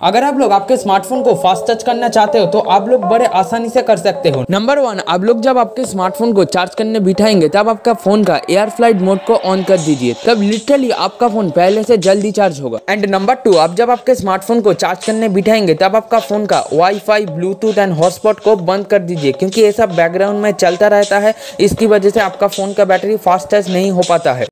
अगर आप लोग आपके स्मार्टफ़ोन को फास्ट टच करना चाहते हो तो आप लोग बड़े आसानी से कर सकते हो। नंबर वन आप लोग जब आपके स्मार्टफ़ोन को चार्ज करने बिठाएँगे, तब आपका फ़ोन का एयर फ़्लाइट मोड को ऑन कर दीजिए। तब लिटरली आपका फ़ोन पहले से जल्दी चार्ज होगा। एंड नंबर टू आप जब आपके स्मार्टफ़ोन को चार्ज करने बिठाएँगे, तब आपका फ़ोन का वाईफाई ब्लूटूथ एंड हॉटस्पॉट को बंद कर दीजिए, क्योंकि ये सब बैकग्राउंड में चलता रहता है। इसकी वजह से आपका फ़ोन का बैटरी फास्ट चार्ज नहीं हो पाता है।